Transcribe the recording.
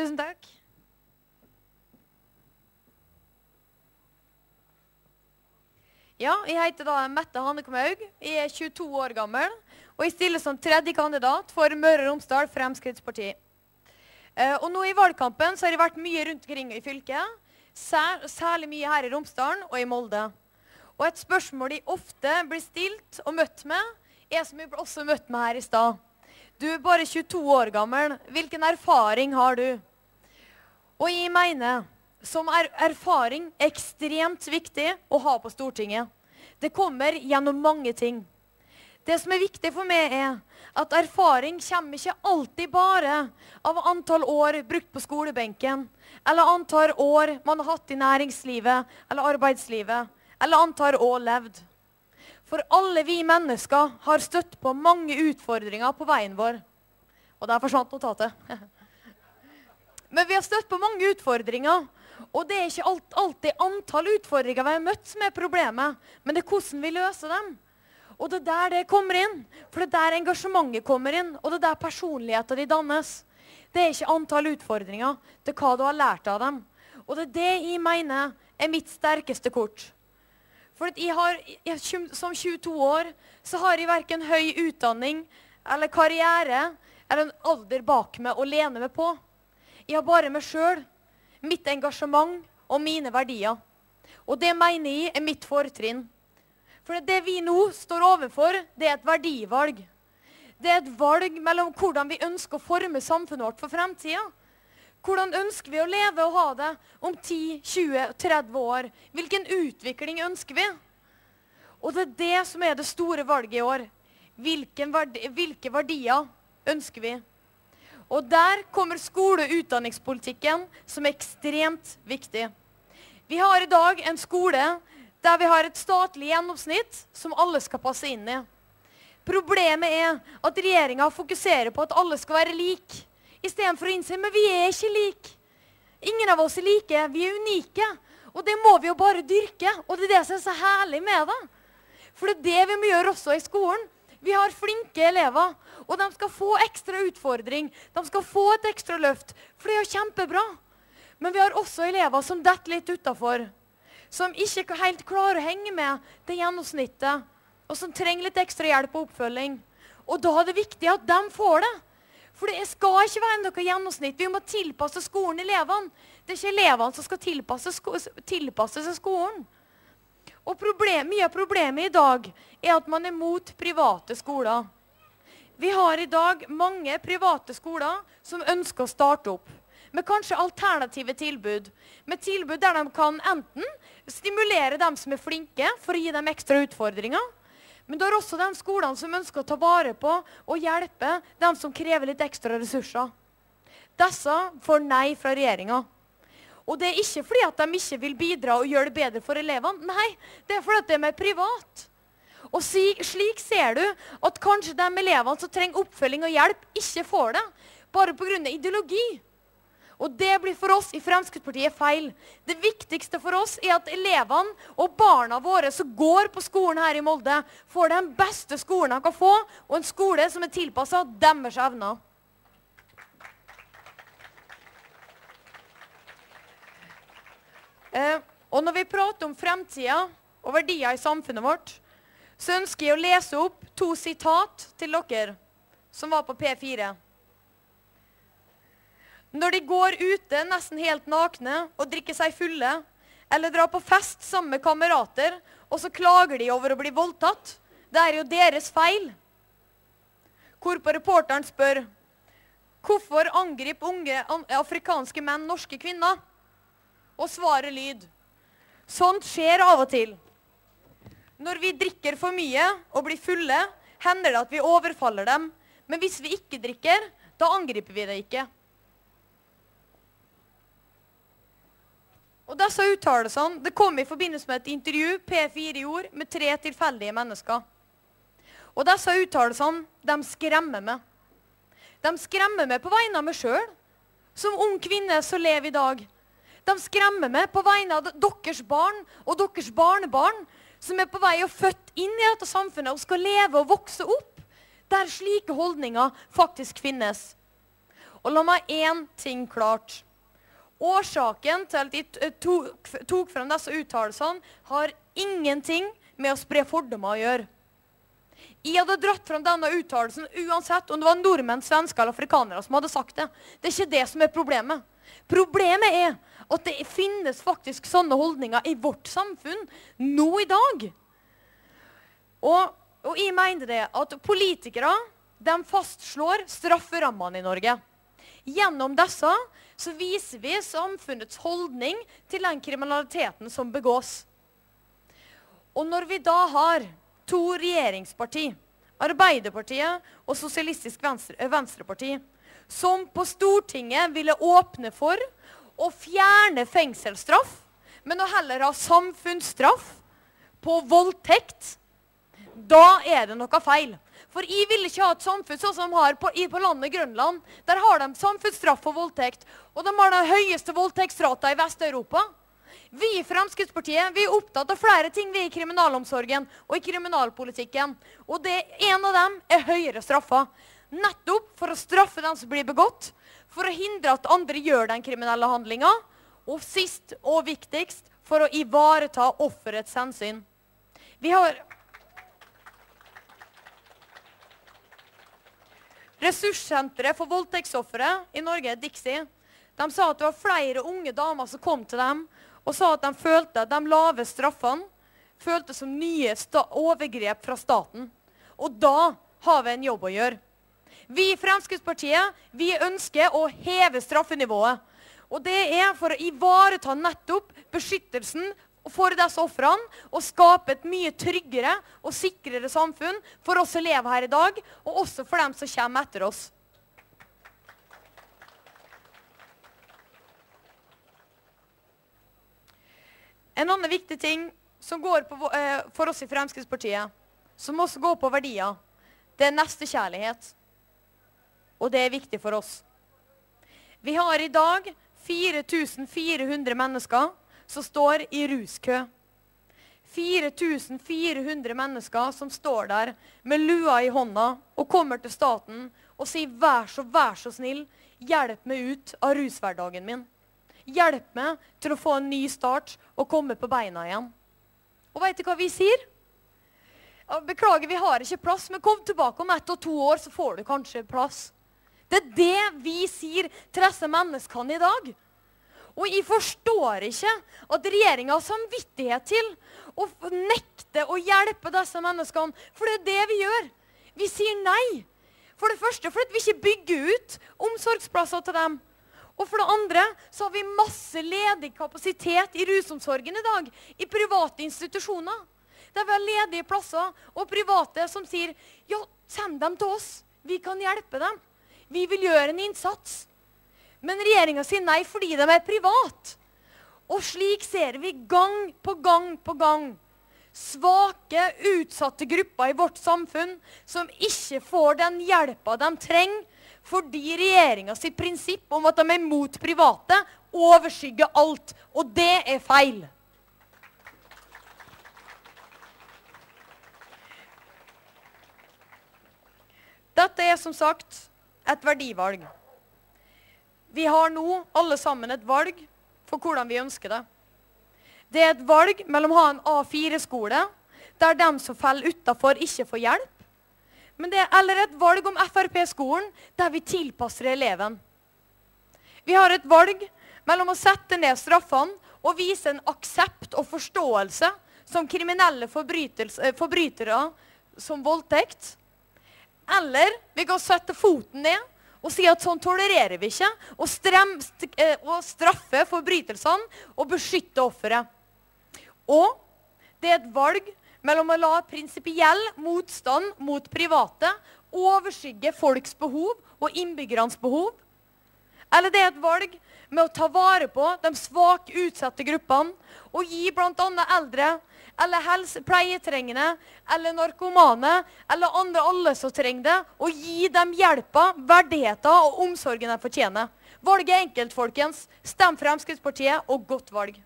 Tusen takk. Ja, jeg heter da Mette Hannekomhaug. Jeg er 22 år gammel. Og jeg stiller som tredje kandidat for Møre og Romsdal Fremskrittsparti. Eh, og nå i valgkampen så har jeg vært mye rundt omkring i fylket. Sær, særlig mye her i Romsdalen og i Molde. Og et spørsmål de ofte blir stilt og møtt med, er som jeg også møtt med her i stad. Du er bare 22 år gammel. Hvilken erfaring har du? Og jeg mener som er erfaring ekstremt viktig å ha på Stortinget. Det kommer gjennom mange ting. Det som er viktig for meg, er at erfaring kommer ikke alltid bare av antall år brukt på skolebenken, eller antall år man har hatt i næringslivet eller arbeidslivet, eller antall år levd. For alle vi mennesker har støtt på mange utfordringer på veien vår. Og der forsvant notatet. Men vi har støtt på mange utfordringer. Og det er ikke alt, alltid antall utfordringer vi har møtt som er problemet, men det er hvordan vi løser dem. Og det er der det kommer inn. For det er der engasjementet kommer inn, og det er der personligheten de dannes. Det er ikke antall utfordringer, det er hva du har lært av dem. Og det er det jeg mener er mitt sterkeste kort. For jeg har, jeg, som 22 år så har jeg verken høy utdanning eller karriere eller en alder bak meg å lene meg på. Jeg har bare meg sjøl mitt engasjement og mine verdier. Og det mener jeg er mitt fortrinn. For det vi nå står overfor, det er et verdivalg. Det er et valg mellom hvordan vi ønsker å forme samfunnet vårt for fremtida. Hvordan ønsker vi å leve og ha det om 10-20-30 år? Hvilken utvikling ønsker vi? Og det er det som er det store valget i år. Verdi, hvilke verdier ønsker vi? Og der kommer skole- og utdanningspolitikken som er ekstremt viktig. Vi har i dag en skole der vi har et statlig gjennomsnitt som alle skal passe inn i. Problemet er at regjeringa fokuserer på at alle skal være like, istedenfor å innse men vi er ikke like. Ingen av oss er like. Vi er unike. Og det må vi jo bare dyrke. Og det er det som er så herlig med det. For det er det vi må gjøre også i skolen. Vi har flinke elever, og de skal få ekstra utfordring. De skal få et ekstra løft, for det er jo kjempebra. Men vi har også elever som detter litt utafor. Som ikke helt klarer å henge med det gjennomsnittet, og som trenger litt ekstra hjelp og oppfølging. Og da er det viktig at de får det. For det skal ikke være noe gjennomsnitt. Vi må tilpasse skolen elevene. Det er ikke elevene som skal tilpasse, sko tilpasse skolen. Og problem, Mye av problemet i dag er at man er mot private skoler. Vi har i dag mange private skoler som ønsker å starte opp. Med kanskje alternative tilbud. Med tilbud der de kan enten stimulere dem som er flinke, for å gi dem ekstra utfordringer. Men det er også de skolene som ønsker å ta vare på og hjelpe dem som krever litt ekstra ressurser. Disse får nei fra regjeringa. Og det er ikke fordi at de ikke vil bidra og gjøre det bedre for elevene. Nei, det er fordi at de er privat. Og slik ser du at kanskje de elevene som trenger oppfølging og hjelp, ikke får det. Bare pga. ideologi. Og det blir for oss i Fremskrittspartiet feil. Det viktigste for oss er at elevene og barna våre som går på skolen her i Molde, får den beste skolen de kan få, og en skole som er tilpassa deres evner. Og når vi prater om fremtida og verdier i samfunnet vårt, så ønsker jeg å lese opp to sitat til dere som var på P4. Når de går ute nesten helt nakne og drikker seg fulle, eller drar på fest sammen med kamerater, og så klager de over å bli voldtatt, det er jo deres feil. Hvorpå reporteren spør hvorfor angriper unge afrikanske menn norske kvinner? Og svare lyd. Sånt skjer av og til. Når vi drikker for mye og blir fulle, hender det at vi overfaller dem. Men hvis vi ikke drikker, da angriper vi det ikke. Og Disse uttalelsene det kom i forbindelse med et intervju P4 gjorde med tre tilfeldige mennesker. Og Disse uttalelsene de skremmer meg. De skremmer meg på vegne av meg sjøl, som ung kvinne som lever i dag. De skremmer meg på vegne av deres barn og deres barnebarn, som er på vei og født inn i dette samfunnet og skal leve og vokse opp der slike holdninger faktisk finnes. Og la meg én ting klart. Årsaken til at de eh, tok, tok frem disse uttalelsene, har ingenting med å spre fordommer å gjøre. Jeg hadde dratt frem denne uttalelsen uansett om det var nordmenn, svensker eller afrikanere som hadde sagt det. Det er ikke det som er problemet. Problemet er at det finnes faktisk sånne holdninger i vårt samfunn nå i dag. Og, og jeg mener det at politikere de fastslår strafferammene i Norge. Gjennom disse så viser vi samfunnets holdning til den kriminaliteten som begås. Og når vi da har to regjeringsparti, Arbeiderpartiet og Sosialistisk Venstre, Venstreparti, som på Stortinget ville åpne for å fjerne fengselsstraff, men å heller ha samfunnsstraff på voldtekt, da er det noe feil. For jeg vil ikke ha et samfunn sånn som de har på, på landet Grønland. Der har de samfunnsstraff for voldtekt. Og de har den høyeste voldtektsrata i Vest-Europa. Vi i Fremskrittspartiet vi er opptatt av flere ting vi i kriminalomsorgen og i kriminalpolitikken. Og det, en av dem er høyere straffer. Nettopp for å straffe den som blir begått, for å hindre at andre gjør den kriminelle handlinga, og sist og viktigst for å ivareta offerets hensyn. Vi har Ressurssenteret for voldtektsofre i Norge, Dixie, de sa at det var flere unge damer som kom til dem og sa at de følte at de lave straffene føltes som nye overgrep fra staten. Og da har vi en jobb å gjøre. Vi i Fremskrittspartiet vi ønsker å heve straffenivået. Og det er for å ivareta nettopp beskyttelsen for disse ofrene og skape et mye tryggere og sikrere samfunn for oss som lever her i dag, og også for dem som kommer etter oss. En annen viktig ting som går på, eh, for oss i Fremskrittspartiet, som også går på verdier, det er nestekjærlighet. Og det er viktig for oss. Vi har i dag 4400 mennesker som står i ruskø. 4400 mennesker som står der med lua i hånda og kommer til staten og sier 'vær så, vær så snill, hjelp meg ut av rushverdagen min'. Hjelp meg til å få en ny start og komme på beina igjen. Og veit du hva vi sier? Beklager, vi har ikke plass, men kom tilbake om ett og to år, så får du kanskje plass. Det er det vi sier til disse menneskene i dag. Og jeg forstår ikke at regjeringa har samvittighet til å nekte å hjelpe disse menneskene. For det er det vi gjør. Vi sier nei. For det første fordi vi ikke bygger ut omsorgsplasser til dem. Og for det andre så har vi masse ledig kapasitet i rusomsorgen i dag. I private institusjoner. Der vi har ledige plasser og private som sier ja, send dem til oss. Vi kan hjelpe dem. Vi vil gjøre en innsats. Men regjeringa sier nei fordi de er private. Og slik ser vi gang på gang på gang svake, utsatte grupper i vårt samfunn som ikke får den hjelpa de trenger fordi regjeringa sitt prinsipp om at de er mot private, overskygger alt. Og det er feil. Dette er som sagt et verdivalg. Vi har nå alle sammen et valg for hvordan vi ønsker det. Det er et valg mellom å ha en A4-skole, der de som faller utafor, ikke får hjelp, men det, eller et valg om Frp-skolen der vi tilpasser eleven. Vi har et valg mellom å sette ned straffene og vise en aksept og forståelse som kriminelle eh, forbrytere som voldtekt. Eller vi kan sette foten ned og si at sånn tolererer vi ikke. Og, strem, st og straffe forbrytelsene og beskytte offeret. Og det er et valg mellom å la prinsipiell motstand mot private overskygge folks behov og innbyggernes behov. Eller det er et valg med å ta vare på de svake, utsatte gruppene og gi bl.a. eldre eller helse, pleietrengende eller narkomane eller andre alle som trenger det, og gi dem hjelpa, verdigheter og omsorgen de fortjener. Valget er enkelt, folkens. Stem Fremskrittspartiet, og godt valg.